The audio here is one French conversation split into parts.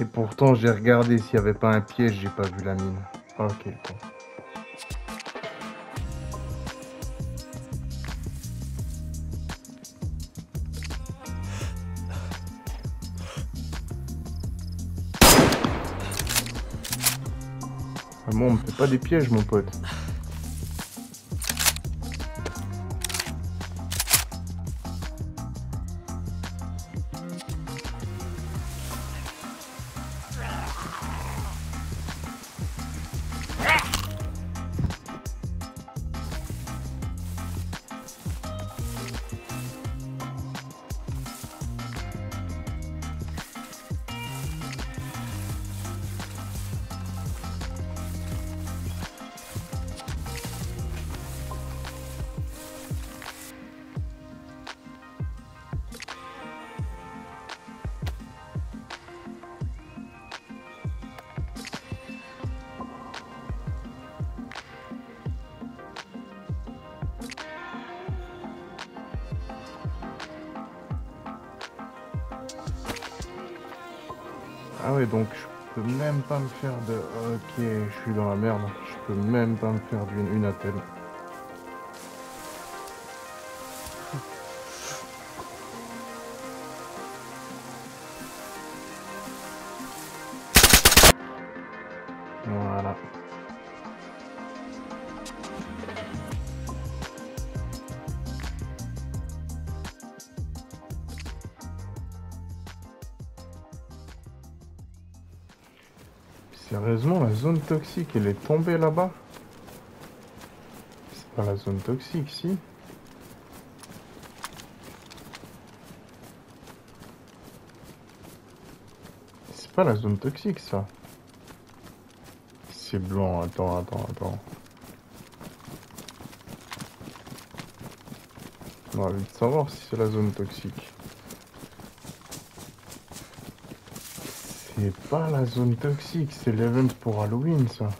Et pourtant, j'ai regardé s'il n'y avait pas un piège, j'ai pas vu la mine. Ok, bon. Ah bon, on me fait pas des pièges, mon pote. Donc je peux même pas me faire de... Ok, je suis dans la merde. Je peux même pas me faire d'une une attelle. Zone toxique, elle est tombée là-bas C'est pas la zone toxique, si C'est pas la zone toxique, ça. C'est blanc, attends, attends, attends. On va vite savoir si c'est la zone toxique. C'est pas la zone toxique, c'est l'event pour Halloween, ça.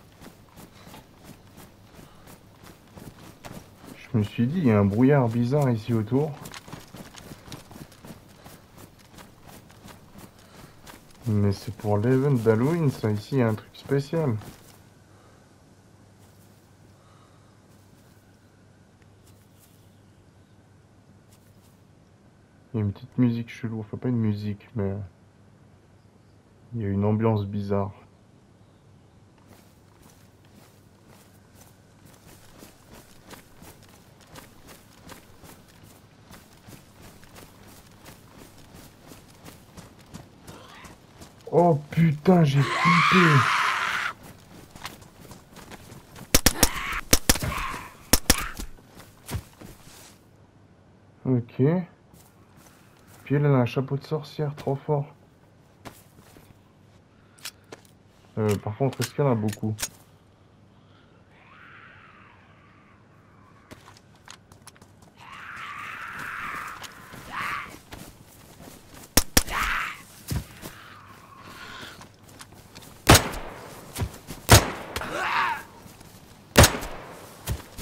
Je me suis dit, il y a un brouillard bizarre ici autour. Mais c'est pour l'event d'Halloween, ça. Ici, il y a un truc spécial. Il y a une petite musique chelou. Enfin, pas une musique, mais... Il y a une ambiance bizarre. Oh putain, j'ai flippé. Ok. Puis elle a un chapeau de sorcière, trop fort. Euh, par contre, est-ce qu'il y en a beaucoup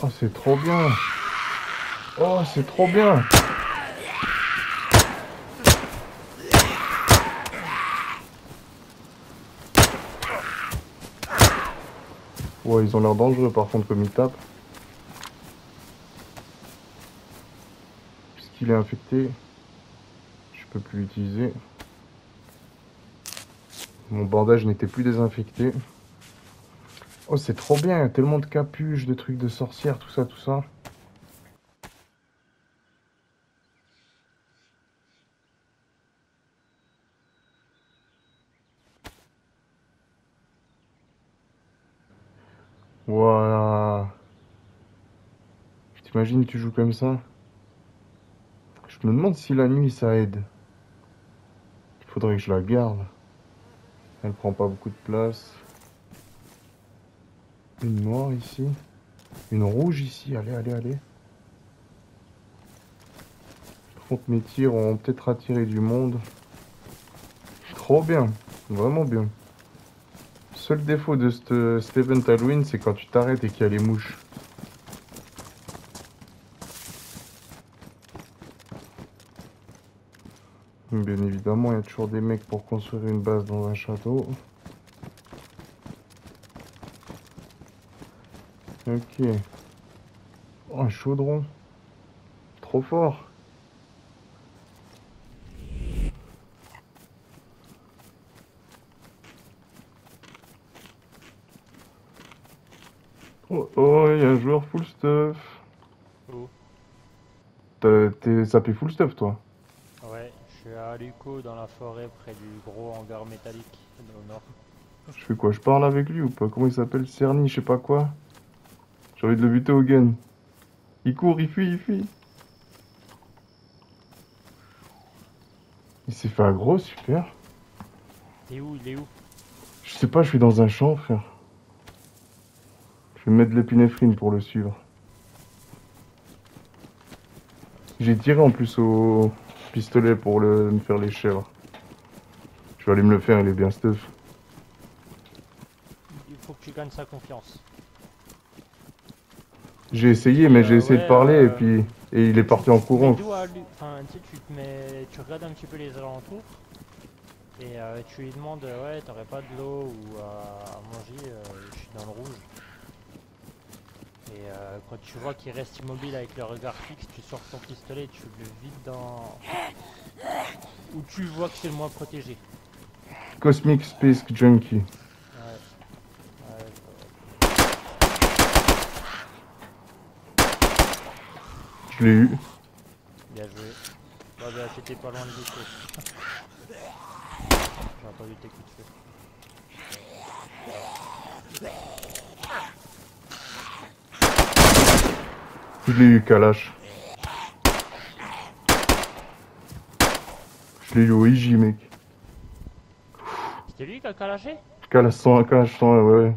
Oh, c'est trop bien. Oh, c'est trop bien Ils ont l'air dangereux par contre comme ils tapent. Puisqu'il est infecté, je peux plus l'utiliser. Mon bandage n'était plus désinfecté. Oh, c'est trop bien, il y a tellement de capuches, de trucs de sorcières, tout ça, tout ça. Voilà. Tu joues comme ça Je me demande si la nuit ça aide. Il faudrait que je la garde. Elle prend pas beaucoup de place. Une noire ici. Une rouge ici. Allez, allez, allez. Par contre, mes tirs ont peut-être attiré du monde. Trop bien. Vraiment bien. Seul défaut de ce- cet event Halloween, c'est quand tu t'arrêtes et qu'il y a les mouches. Bien évidemment, il y a toujours des mecs pour construire une base dans un château. Ok. Oh, un chaudron. Trop fort. Oh, oh, il y a un joueur full stuff. T'as- T'es sapé full stuff, toi dans la forêt près du gros hangar métallique au nord. Je fais quoi? Je parle avec lui ou pas? Comment il s'appelle? Cerny, je sais pas quoi. J'ai envie de le buter au gun. Il court, il fuit, il fuit. Il s'est fait aggro, super. T'es où? Il est où? Je sais pas, je suis dans un champ, frère. Je vais mettre de l'épinéphrine pour le suivre. J'ai tiré en plus au pistolet pour le, me faire les chèvres. Je vais aller me le faire, il est bien stuff. Il faut que tu gagnes sa confiance. J'ai essayé, mais j'ai Euh, essayé de parler euh, et puis et il est parti en courant. Lui Enfin, tu sais, tu te mets, tu regardes un petit peu les alentours et euh, tu lui demandes, euh, ouais, t'aurais pas de l'eau ou à, manger, euh, je suis dans le rouge. Et euh, quand tu vois qu'il reste immobile avec le regard fixe, tu sors ton pistolet et tu le vides dans... Où tu vois que c'est le moins protégé. Cosmic Space Junkie. Ouais. Ouais, Je l'ai eu. bien joué. Bah, bah, t'étais pas loin de l'eau. J'ai entendu tes coups de feu. Je l'ai eu, Kalash. Je l'ai eu au IJ, mec. C'était lui qui a calagé Kalash 101, Kalash 101, ouais. ouais.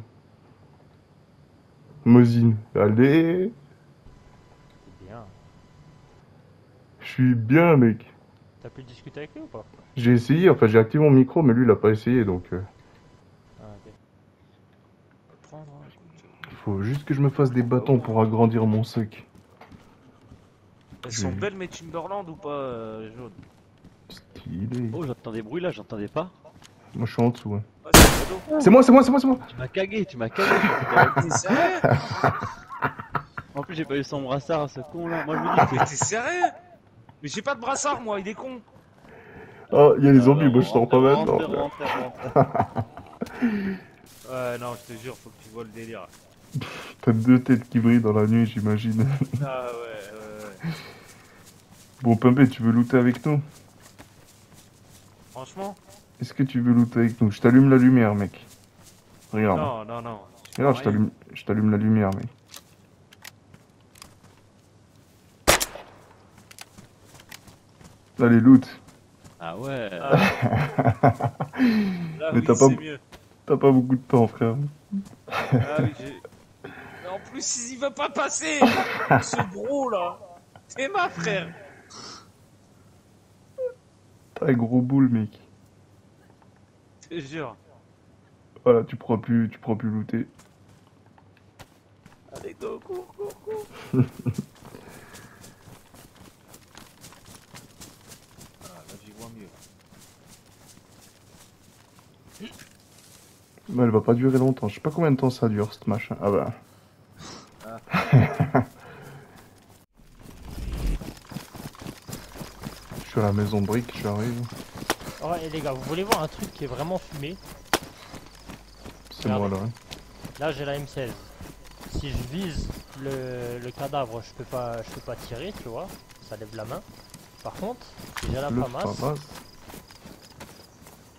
Mosine. Allez. Bien. Je suis bien, mec. T'as pu discuter avec lui ou pas? J'ai essayé, enfin j'ai activé mon micro, mais lui il a pas essayé, donc euh, Ah, ok. Prendre, il faut juste que je me fasse des bâtons pour agrandir mon sac. Elles sont Oui. belles mes Timberland ou pas, euh, jaune Stylé. Oh, j'entends des bruits là, j'entendais pas. Moi je suis en dessous. hein. Ouais, c'est moi, c'est moi, c'est moi, c'est moi. Tu m'as cagué, tu m'as cagué. T'es sérieux en plus, j'ai pas eu son brassard, ce con là. Moi, je me dis, Mais t'es sérieux Mais j'ai pas de brassard, moi, il est con. Oh, il y a les zombies, moi je sors pas maintenant. Ouais, non, je te jure, faut que tu vois le délire. T'as deux têtes qui brillent dans la nuit, j'imagine. Ah ouais, ouais, ouais. Bon, Pimpé, tu veux looter avec nous? Franchement? Est-ce que tu veux looter avec nous? Je t'allume la lumière, mec. Regarde. Non, non, non. Regarde, je t'allume, je t'allume la lumière, mec. Allez, loot. Ah ouais. Ah. Là, Mais oui, t'as pas- c'est mieux. T'as pas beaucoup de temps, frère. Ah oui, j'ai... Mais en plus, il va pas passer Ce gros, là T'es ma frère un gros boule, mec. Je te jure. Voilà, tu pourras plus, tu pourras plus looter. Allez, go, go, go, go Ah, là, j'y vois mieux. Bah, elle va pas durer longtemps. Je sais pas combien de temps ça dure, ce machin. Ah bah. je suis à la maison brique, j'arrive. Oh, et les gars, vous voulez voir un truc qui est vraiment fumé C'est moi là. hein. Là, j'ai la M16. Si je vise le, le cadavre, je peux pas, je peux pas tirer, tu vois. Ça lève la main. Par contre, si j'ai la FAMAS.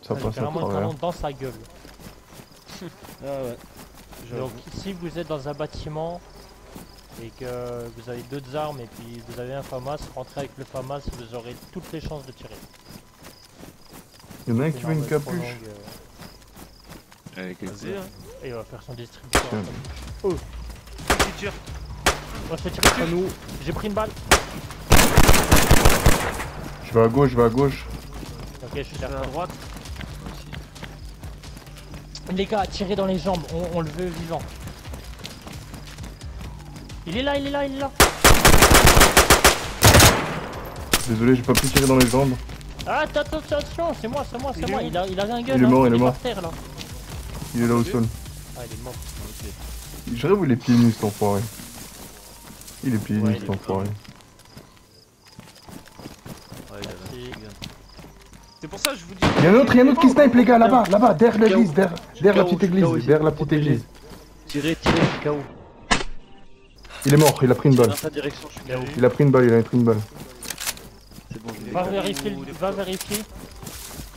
Ça passe à travers. dans sa gueule. Ah ouais. Donc si vous êtes dans un bâtiment et que vous avez d'autres armes et puis vous avez un FAMAS, rentrez avec le FAMAS, vous aurez toutes les chances de tirer. Il y en a un qui Une veut une capuche. longue, euh, Avec Vas-y, hein. et il va faire son distributeur. Tiens. Tu tires. Moi je fais tirer sur nous, j'ai pris une balle. Je vais à gauche, je vais à gauche. Ok, je suis fais à droite. Les gars, tirez dans les jambes, on, on le veut vivant. Il est là, il est là, il est là. Désolé, j'ai pas pu tirer dans les jambes. Ah, attends, attention, c'est moi, c'est moi, c'est moi. Il a, il a un gun. Il est hein, mort, il est mort. terre là. Il est là au sol. Ah, il est mort. Je rêve où il est pieds nus cet enfoiré. Il est pieds nus il cet est enfoiré. C'est pour ça que je vous dis. Il y a un autre, il y a un autre qui snipe les gars là-bas, là-bas, derrière l'église, derrière, derrière la petite église, derrière la petite église. Tirez, tirez, KO. Il est mort, il a pris une balle. Dans sa direction, je suis KO. Il a pris une balle, il a pris une balle. C'est bon, je l'ai. Va vérifier, le- va vérifier.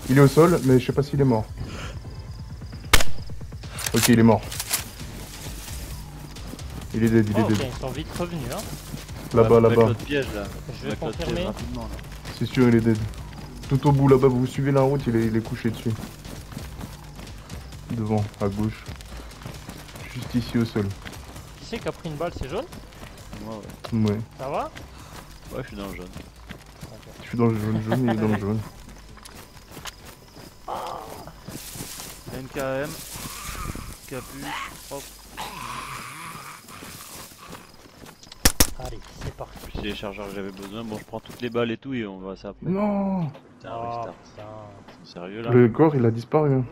Il est au sol, mais je sais pas s'il est mort. Ok, il est mort. Il est dead, il Oh, est ok, dead. ils sont vite revenus, hein. Là-bas, là-bas. l'autre piège là. Je vais confirmer. C'est sûr, il est dead. Tout au bout là-bas, vous suivez la route, il est, il est couché dessus. Devant, à gauche. Juste ici au sol. Qui a pris une balle C'est jaune Moi, ouais. Ouais. Ça va? Ouais, je suis dans le jaune. Je suis dans le jaune, jaune, il est dans le jaune. NKM, capuche, hop. Allez, c'est parti. C'est les chargeurs que j'avais besoin. Bon, je prends toutes les balles et tout et on va ça après. Non Putain, Ah, restart. putain. Sérieux là? Le corps, il a disparu. hein.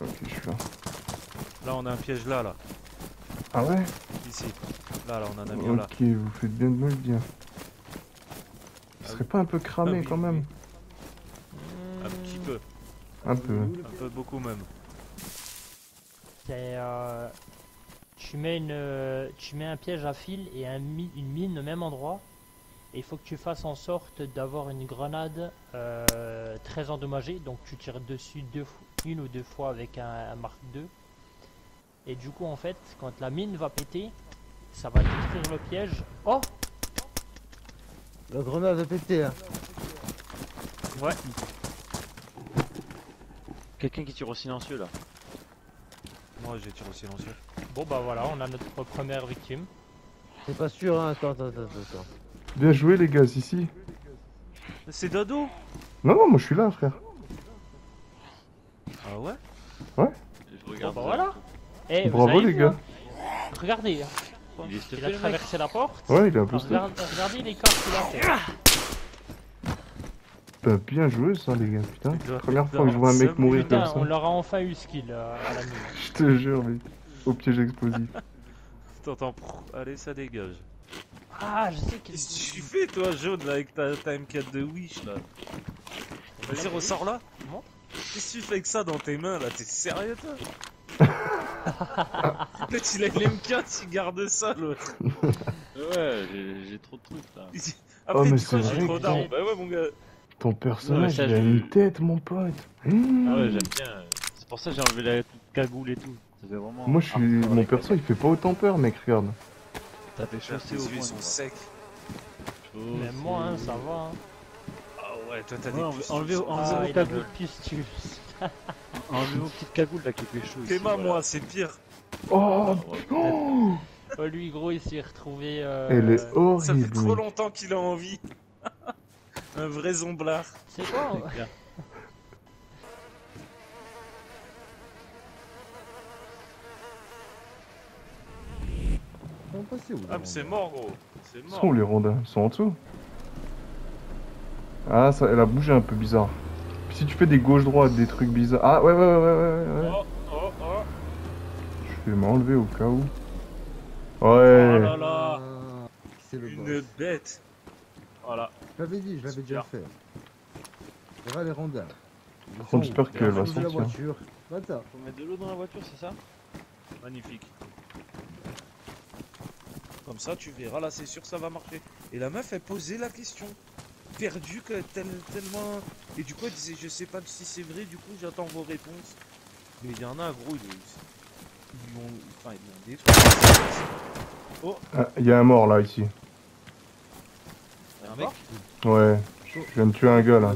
Ok, je suis là. Là, on a un piège là, là. Ah ouais Ici. Là, là, on en a mis un là. Ok, vous faites bien de me le dire. Il serait pas un peu cramé Ah oui, quand même Un petit peu. Un peu. Un peu beaucoup même. C'est, euh, tu mets une, euh, tu mets un piège à fil et un une mine au même endroit. Et il faut que tu fasses en sorte d'avoir une grenade euh, très endommagée. Donc tu tires dessus deux, une ou deux fois avec un, un Mark II. Et du coup en fait, quand la mine va péter, ça va détruire le piège. Oh La grenade a pété, hein. Ouais. Quelqu'un qui tire au silencieux là. Moi, j'ai tiré au silencieux. Bon bah voilà, on a notre première victime. C'est pas sûr, hein. Attends, attends, attends, attends. Bien joué les gars, ici. C'est Dodo Non, non, moi je suis là, frère. Ah ouais? Je Bon regarde. bah voilà. Eh, Bravo les gars. hein Regardez, hein. Il il a traversé la porte. Ouais, il est un peu Alors, stuff. regarde- regardez les corps qu'il a fait. Bah, bien joué ça les gars, putain. Première fois que je vois un mec mourir comme ça. on leur a enfin eu ce kill euh, à la mine. Je te jure, mec. Au piège explosif. T'entends Allez, ça dégage. Ah, je sais que. Qu'est-ce que tu fais, toi, jaune, là, avec ta, ta M4 de Wish, là? Vas-y, ressors là. Comment? Qu'est-ce que tu fais avec ça dans tes mains, là? T'es sérieux, toi? Peut-être il a une M4, il garde ça, l'autre. Ouais, j'ai- trop de trucs là. Dit, Oh, mais c'est j'ai vrai trop que- d'armes Bah ouais, mon gars. Ton personnage, ça, il a une tête, mon pote. Mmh. Ah ouais, j'aime bien. C'est pour ça que j'ai enlevé la cagoule et tout. Ça fait vraiment. Moi, je suis. hardcore, Mon perso, il fait pas autant peur, mec, regarde. Fait Tes chasser au point. sont secs. Même moi, hein, ça va. hein. Ah ouais, toi, t'as Ouais, des enlevez- pustules enlevez- sur enlevez les Ah, a cagoule. là qui fait chaud. ici, Clément, voilà. moi, c'est pire. Oh, Ouais. oh Oh, lui, gros, il s'est retrouvé. euh, Elle est Ça fait horrible. trop longtemps qu'il a envie. Un vrai zomblard. C'est quoi sont passés où Ah, mais c'est mort, gros. C'est Ils mort. sont où les rondins Ils sont en dessous Ah, ça, elle a bougé un peu bizarre. Puis si tu fais des gauche-droite, des trucs bizarres. Ah, ouais, ouais, ouais, ouais, ouais. ouais. Oh, oh, oh. Je vais m'enlever au cas où. Oh Ouais. là là. Ah, c'est le Une boss. bête. Voilà. Je l'avais dit, je l'avais déjà fait. Y aura les rondins. Où j'espère sont va la voiture. Attends. Faut mettre de l'eau dans la voiture, c'est ça Magnifique. Comme ça, tu verras, là, c'est sûr, ça va marcher. Et la meuf, elle posait la question. Perdue, que tel- tellement. Et du coup, elle disait, je sais pas si c'est vrai, du coup, j'attends vos réponses. Mais il y en a, gros, ils, ils ont. Enfin, ils ont détruit. Ah, Il y a un mort là, ici. Un mec Ouais. Je viens de tuer un gars là.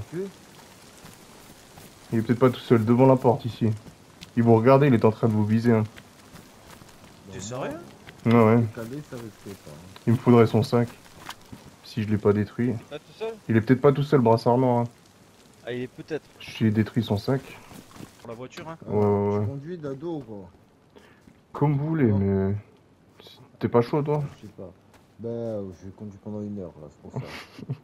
Il est peut-être pas tout seul devant la porte ici. Il vous regardez, il est en train de vous viser. Hein. T'es sérieux? Ouais, ouais. Hein. Il me faudrait son sac. Si je l'ai pas détruit. Là tout seul? Il est peut-être pas tout seul, brassard noir. Hein. Ah, il est peut-être. J'ai détruit son sac. Pour la voiture, hein? Ouais, ouais, Tu ouais. conduis d'ado, quoi. Comme vous voulez, mais. T'es pas chaud, toi? Je sais pas. Ben, j'ai conduit pendant une heure, là, c'est pour ça.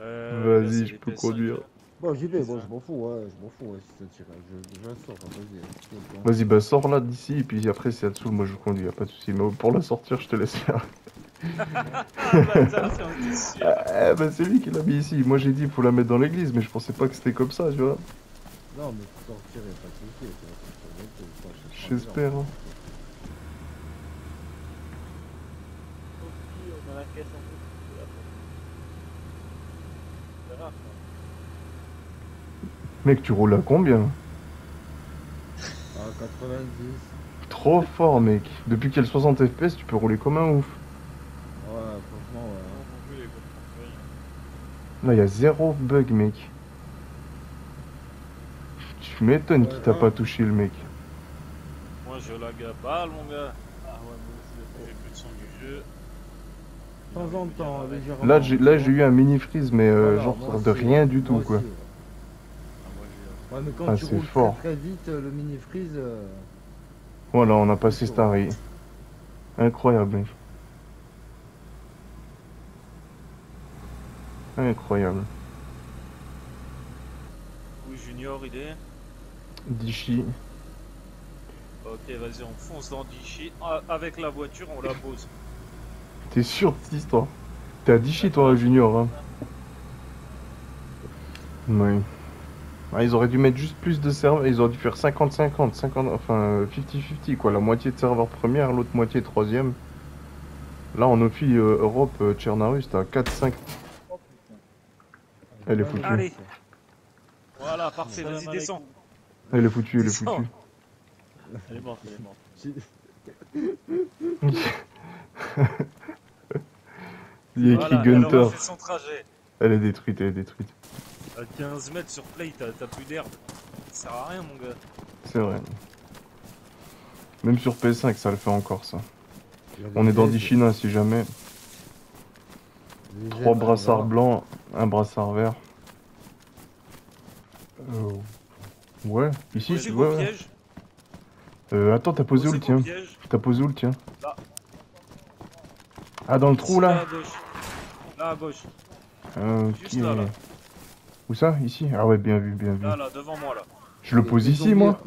Euh, Vas-y, c'est je peux PS5. conduire. Bon, j'y vais, C'est bon, je m'en fous, ouais, je m'en fous, ouais, si ça tire. Je, je la sors, hein, vas-y. je. Vas-y, bah sors là d'ici, et puis après, si y a dessous, moi je conduis, y a pas de soucis. Mais pour la sortir, je te laisse faire. Ah, sûr. Ah, bah c'est lui qui l'a mis ici. Moi j'ai dit, il faut la mettre dans l'église, mais je pensais pas que c'était comme ça, tu vois. Non, mais pour sortir, pas de souci. prends J'espère. hein. Mec, tu roules à combien? Ah, 90. Trop fort, mec. Depuis qu'il y a le 60 FPS, tu peux rouler comme un ouf. Ouais, franchement, ouais. Là, il y a zéro bug, mec. Tu m'étonnes qu'il t'a Ouais, pas ouais. touché, le mec. Moi, je lag à balle, mon gars. Ah ouais, moi J'ai plus de son du jeu. De temps en temps, légèrement. Là, j'ai là, j'ai eu un mini freeze, mais euh, Voilà, genre de rien du moi tout, quoi. ouais. Ah, moi, j'ai- Ouais, mais quand Ah, tu roules fort. très, très vite, euh, le mini freeze. euh, Voilà, on a passé Starry. Incroyable, Incroyable. Où Junior, il est Dishi. Ok, vas-y, on fonce dans Dichy. Ah, Avec la voiture, on la pose. T'es sûr de cette histoire? T'es à Dishi, toi, Junior, hein? Oui. Ah, ils auraient dû mettre juste plus de serveurs. Ils auraient dû faire 50-50, 50, enfin euh, 50-50, quoi. La moitié de serveur première, l'autre moitié troisième. Là, en Ophi euh, Europe, euh, Tchernarus, t'as 4-5. Elle est foutue. Allez. Voilà, parfait, vas-y, descends. Elle est foutue, elle est foutue. Elle est morte, elle est morte. Il y a Voilà, écrit elle Gunter. son trajet. Elle est détruite, elle est détruite. À 15 mètres sur play, t'as plus d'herbe. Ça sert à rien, mon gars. C'est vrai. Même sur PS5, ça le fait encore, ça. On est dans Dichina si jamais. Trois brassards voilà. blancs, un brassard vert. Euh, Ouais, ici, ouais, ouais. Euh, attends, t'as posé où le tien. T'as posé où le tien Là. Ah, dans le Ici, trou là à gauche. Là à gauche. Euh, Juste qui là, là. Où ça? Ici? Ah ouais, bien vu, bien vu. Là, là, devant moi, là. Je le pose ici, zombies, moi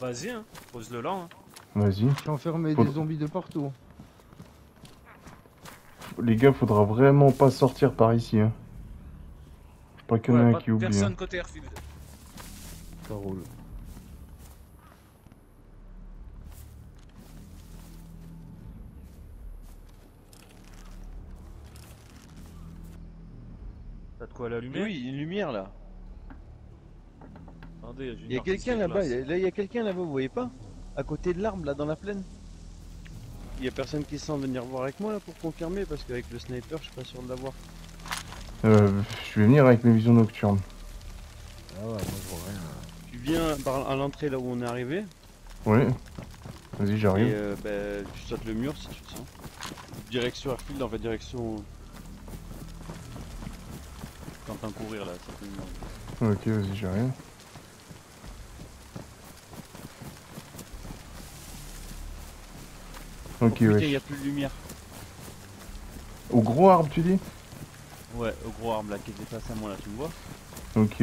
Vas-y, hein. Pose-le là. Hein. Vas-y. Je suis enfermé Faut- des zombies de partout. Les gars, faudra vraiment pas sortir par ici. Hein. Pas qu'il y en a Ouais, un qui oublie. personne hein. côté airfield. Ça roule. T'as de quoi Mais l'allumer oui, une lumière là. Attendez, Il y a quelqu'un là-bas, là il y a quelqu'un là-bas, vous voyez pas? À côté de l'arbre là dans la plaine? Il y a personne qui sent venir voir avec moi là pour confirmer parce qu'avec le sniper je suis pas sûr de l'avoir. Euh, je vais venir avec mes visions nocturnes. Ah ouais, moi je vois rien. Tu viens par à l'entrée là où on est arrivé Ouais. Vas-y, et j'arrive. euh, bah, tu sautes le mur si tu le sens. Direction Airfield en fait direction. T'entends courir là, certainement. Ok, vas-y, j'arrive. Ok, putain, ouais. il y a plus de lumière. Au gros arbre, tu dis? Ouais, au gros arbre là qui était face à moi là, tu me vois? Ok.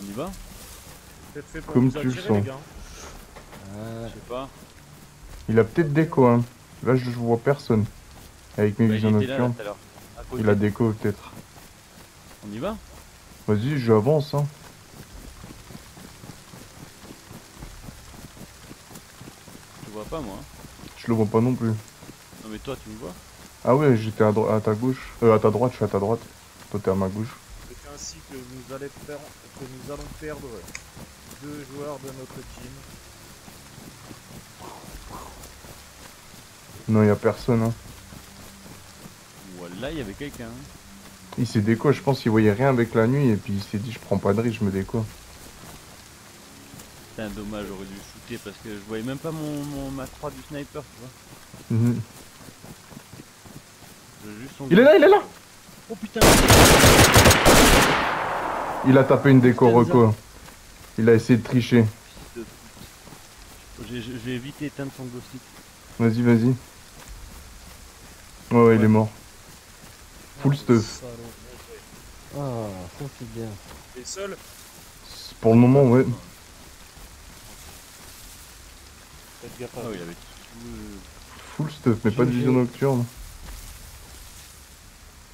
On y va? Faites fait pour Comme tu le sens. Ouais. Je sais pas. Il a peut-être déco, hein. Là, je vois personne. Avec mes Bah, il visions nocturnes. Il a déco, peut-être. On y va? Vas-y, j'avance, hein. Je vois pas moi. Je le vois pas non plus. Non mais toi tu me vois Ah ouais, j'étais à, ta gauche. Euh, à ta droite, je suis à ta droite. Toi, t'es à ma gauche. C'est ainsi que nous, allons faire- que nous allons perdre deux joueurs de notre team. Non, y a personne, hein. Voilà, il y avait quelqu'un. hein. Il s'est déco, je pense qu'il voyait rien avec la nuit et puis il s'est dit je prends pas de risque, je me déco. Putain, dommage, j'aurais dû shooter parce que je voyais même pas mon, mon- ma croix du sniper, tu vois. Mhm. Juste Il est là, il est là Oh putain Il a tapé une déco reco. Il a essayé de tricher. fils de pute. J'ai- évité d'éteindre son stick. Vas-y, vas-y. Ouais, ouais, il est mort. Full stuff. Salaud. Ah, ça c'est bien. T'es seul? Pour le moment, ouais. Faites gaffe à Ah oui, avec Full stuff, mais pas de vision nocturne.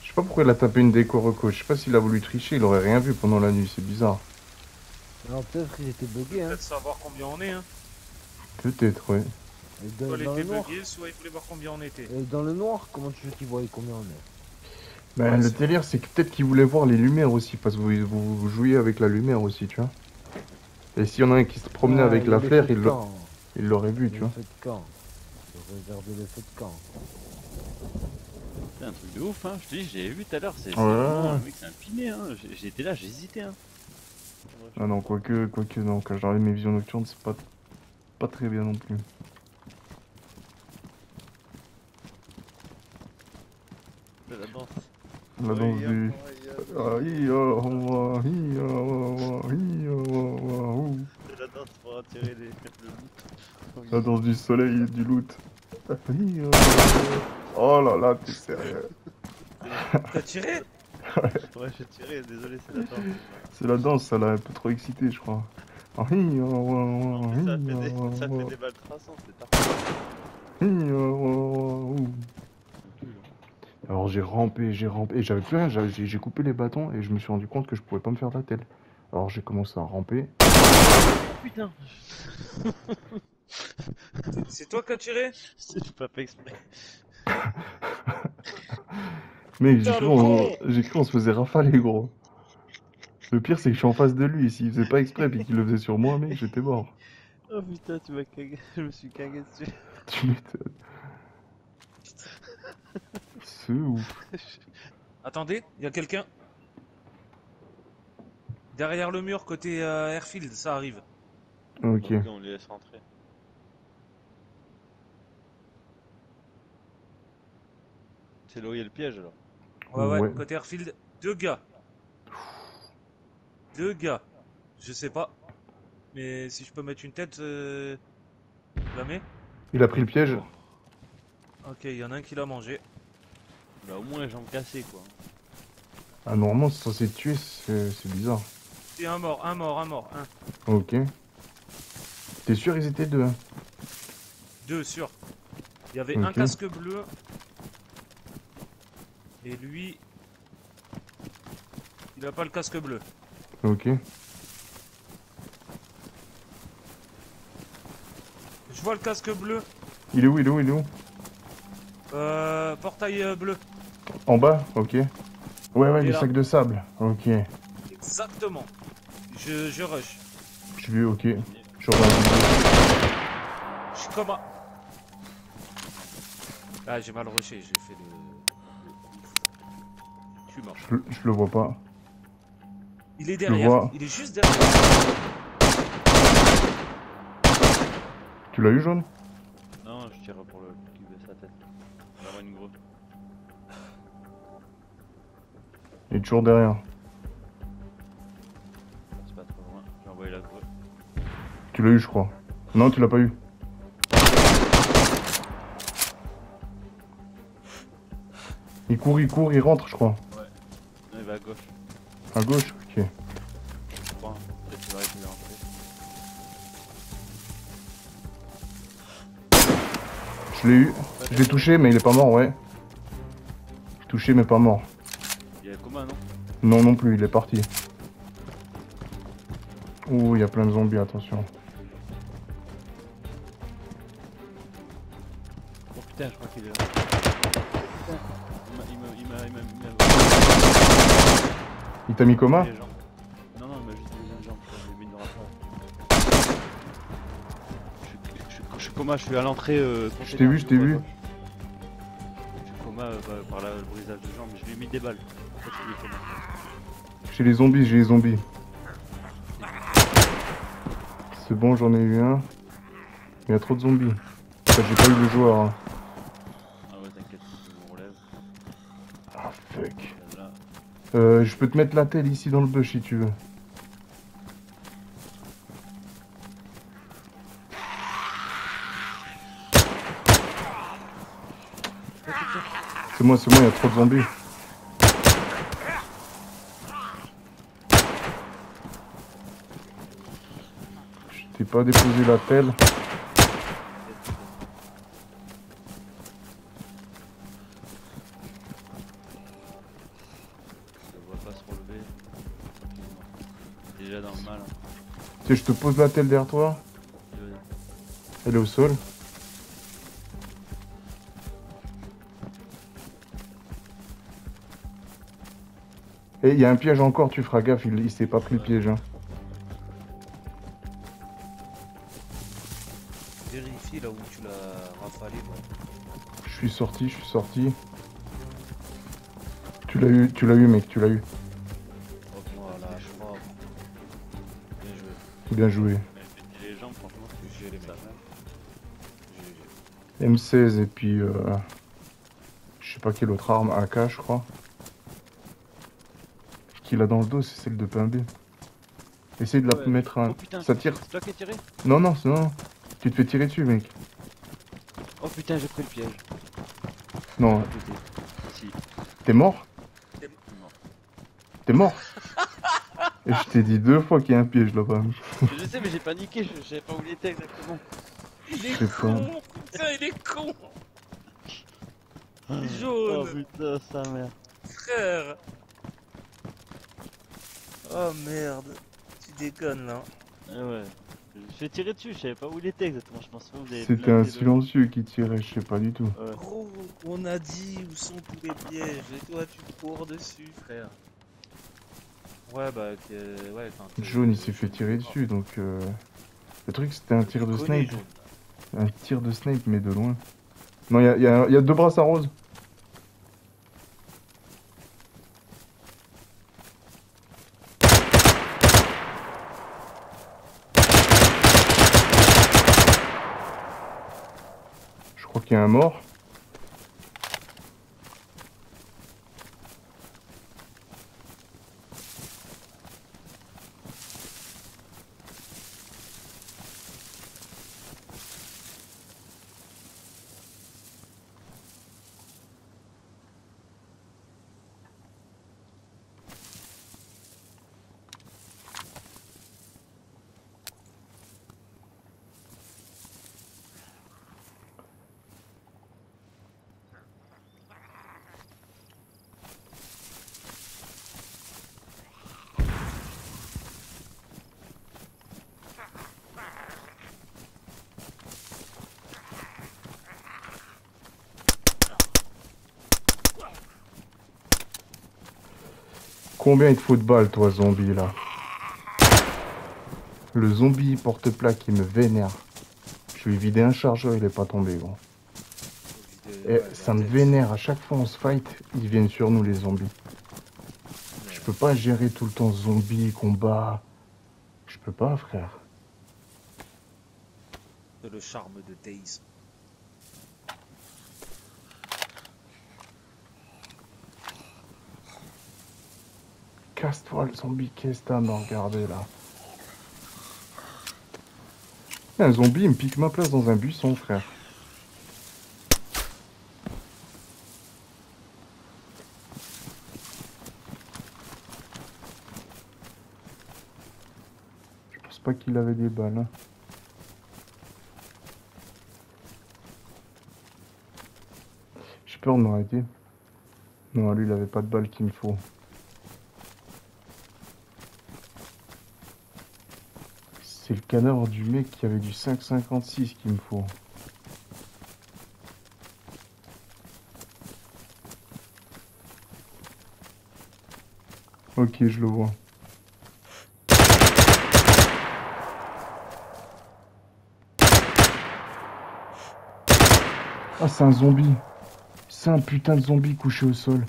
Je sais pas pourquoi il a tapé une déco reco. Je sais pas s'il a voulu tricher, il aurait rien vu pendant la nuit, c'est bizarre. Alors peut-être qu'il était bugué, hein. Peut-être savoir combien on est. Hein. Peut-être, ouais. Et Soit dans, il dans le était bugué, soit il voulait voir combien on était. Et dans le noir, comment tu veux qu'il voyait combien on est? Ben, Ouais, le délire, c'est que peut-être qu'il voulait voir les lumières aussi, parce que vous, vous, vous jouiez avec la lumière aussi, tu vois. Et s'il y en a un qui se promenait avec la flaire, il l'a- camp. Il l'aurait vu, tu Le vois. feu de camp. Faut regarder le feu de camp. C'est un truc de ouf, hein. Je te dis, j'ai vu tout à l'heure. C'est le mec, c'est un piné, hein. J'ai- J'étais là, j'hésitais, hein. Ah non, quoique, quoique, non, quand j'enlève mes visions nocturnes, c'est pas, pas très bien non plus. C'est la danse. La danse du... Ah, ah, ah, ah, ah, ah, ah, ah. C'est la danse pour attirer les... le. La danse du soleil et du loot. Oh là là, t'es sérieux T'as tiré? Ouais, j'ai tiré, désolé, c'est la danse. C'est la danse, ça l'a un peu trop excité, je crois. Ça fait des, ça fait des balles traçantes, c'est. Alors j'ai rampé, j'ai rampé, et j'avais plus rien, j'ai j'ai coupé les bâtons et je me suis rendu compte que je pouvais pas me faire de la telle. Alors j'ai commencé à ramper. Putain, C'est toi qui as tiré? C'est pas fait exprès. Mais j'ai cru, on, cru on se faisait rafaler gros. Le pire c'est que je suis en face de lui, s'il faisait pas exprès puis qu'il le faisait sur moi, mec, j'étais mort. Oh putain, tu m'as cagué, je me suis cagué dessus. Tu m'étonnes. C'est ouf. Attendez, il y a quelqu'un. Derrière le mur, côté euh, airfield, ça arrive. Ok. Donc, on les laisse rentrer. C'est là où il y a le piège alors. Ouais, ouais, Ouais. côté airfield, deux gars. Deux gars. Je sais pas. Mais si je peux mettre une tête, euh... je la mets Il a pris le piège. Ok, il y en a un qui l'a mangé. Bah au moins les jambes cassées quoi. Ah normalement c'est censé tuer, c'est c'est bizarre. Et un mort, un mort, un mort, un. Ok. T'es sûr ils étaient deux hein? Deux, sûr. Il y avait un casque bleu. Et lui... Il a pas le casque bleu. Ok. Je vois le casque bleu. Il est où, il est où, il est où Euh, portail euh, bleu. En bas Ok. Ouais, ouais, le sac de sable. Ok. Exactement. Je, je rush. Je vais, ok. Je reviens. Je suis comme... un- Ah, j'ai mal rushé, j'ai fait le... Je. Je, je le vois pas. Il est le derrière. vois. Il est juste derrière. Tu l'as eu, jaune Non, je tire pour le qui baisse sa tête. Vraiment une grosse. Il est toujours derrière. C'est pas trop loin. J'ai envoyé la grosse. Tu l'as eu, je crois. Non, tu l'as pas eu. Il court, il court, il rentre, je crois. Gauche. À gauche Ok. Je crois. Peut-être qu'il va. Je l'ai eu. Je l'ai touché, mais il est pas mort, ouais. Touché, mais pas mort. Il y a coma, non? Non, non plus, il est parti. Ouh, il y a plein de zombies, attention. Oh putain, je crois qu'il est là. Il t'a mis coma. Non, non, il m'a juste mis. Je l'ai mis dans la face. Je suis- je suis- Je suis coma, je suis à l'entrée. Euh, Je t'ai vu, je t'ai vu. Je suis coma euh, par, par le brisage de jambes. Je lui ai mis des balles. En fait, il est coma. J'ai les zombies, j'ai les zombies. C'est bon, j'en ai eu un. Il y a trop de zombies. Enfin, j'ai pas eu le joueur. hein. Ah ouais, t'inquiète, je me relève. Ah, fuck. Euh, je peux te mettre la telle ici dans le bush si tu veux. C'est moi, c'est moi, il y a trop de zombies. Je t'ai pas déposé la pelle. Je te pose la telle derrière toi. Elle est au sol. Et il y a un piège encore, tu feras gaffe, il, il s'est pas pris le piège. Hein. Vérifie là où tu l'as rafalé. moi. Je suis sorti, je suis sorti. Tu l'as eu, tu l'as eu mec, tu l'as eu. Bien joué. Bien joué. Mais je pétais les jambes, franchement. J'ai les Ça mecs. va. GG. M16 et puis euh, je sais pas quelle autre arme, AK je crois. Qu'il a dans le dos, c'est celle de B. Essaye de la Ouais. mettre un. Oh putain, Ça tire. C'est toi qui tiré? Non non, c'est- non. Tu te fais tirer dessus mec. Oh putain, j'ai pris le piège. Non. Si. t'es mort. T'es mort Et je t'ai dit deux fois qu'il y a un piège là-bas. je sais, mais j'ai paniqué, je, savais pas où il était exactement. Il est pas- con Putain, il est con Oh Jaune putain, sa mère. Frère Oh merde Tu déconnes là Eh ouais. Je suis tiré dessus, je savais pas où il était exactement. Je pense pas vous avez C'était un silencieux qui tirait, je sais pas du tout. Ouais. Gros, on a dit où sont tous les pièges et toi tu cours dessus frère Ouais bah que... ouais Jaune il s'est fait tirer dessus donc. euh, Le truc c'était un tir de snipe. Un tir de snipe mais de loin. Non, il y a, y a- y a deux brassards roses. Je crois qu'il y a un mort. Combien il te faut de balles, toi, zombie, là Le zombie porte-plaque, il me vénère. Je lui vidé un chargeur, il est pas tombé, gros. Et ça me vénère, à chaque fois on se fight, ils viennent sur nous, les zombies. Je peux pas gérer tout le temps zombie, combat. Je peux pas, frère. Le charme de. Casse-toi, le zombie, qu'est-ce que t'as là Un zombie, il me pique ma place dans un buisson, frère. Je pense pas qu'il avait des balles. hein. J'ai peur de m'arrêter. Non, lui, il avait pas de balles qu'il me faut. C'est le cadavre du mec qui avait du 5,56 qu'il me faut. Ok, je le vois. Ah, c'est un zombie. C'est un putain de zombie couché au sol.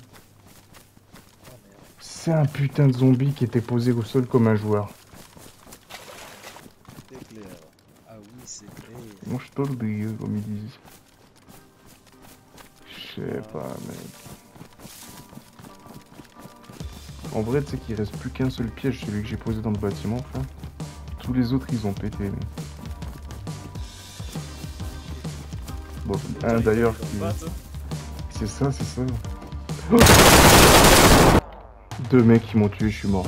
C'est un putain de zombie qui était posé au sol comme un joueur. C'est clair. Ah oui, c'est clair. Comme ils disent. Je sais pas, mec. En vrai, tu sais qu'il reste plus qu'un seul piège, celui que j'ai posé dans le bâtiment, frère. Tous les autres, ils ont pété, mec. Bon, un d'ailleurs qui... C'est ça, c'est ça. Deux mecs qui m'ont tué, je suis mort.